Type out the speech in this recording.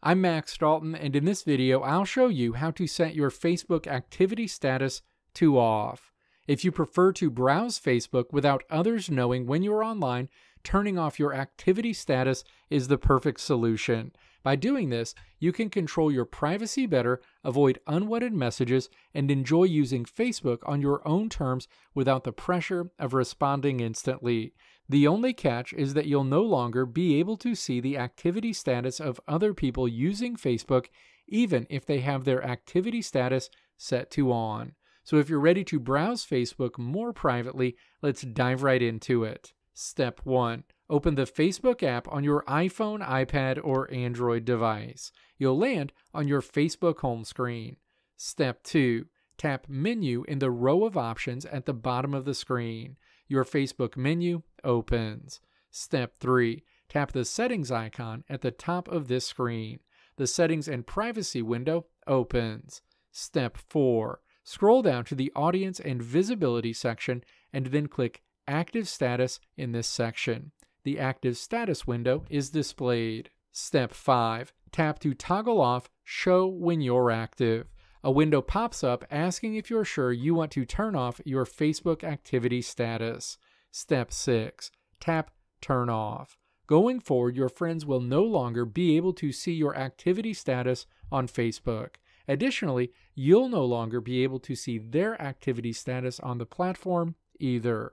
I'm Max Dalton, and in this video, I'll show you how to set your Facebook activity status to off. If you prefer to browse Facebook without others knowing when you're online, turning off your activity status is the perfect solution. By doing this, you can control your privacy better, avoid unwanted messages, and enjoy using Facebook on your own terms without the pressure of responding instantly. The only catch is that you'll no longer be able to see the activity status of other people using Facebook, even if they have their activity status set to on. So if you're ready to browse Facebook more privately, let's dive right into it. Step 1. Open the Facebook app on your iPhone, iPad, or Android device. You'll land on your Facebook home screen. Step 2. Tap Menu in the row of options at the bottom of the screen. Your Facebook menu opens. Step 3. Tap the Settings icon at the top of this screen. The Settings and Privacy window opens. Step 4. Scroll down to the Audience and Visibility section and then click Active Status in this section. The Active Status window is displayed. Step 5. Tap to toggle off Show when you're active. A window pops up asking if you're sure you want to turn off your Facebook activity status. Step 6. Tap Turn Off. Going forward, your friends will no longer be able to see your activity status on Facebook. Additionally, you'll no longer be able to see their activity status on the platform either.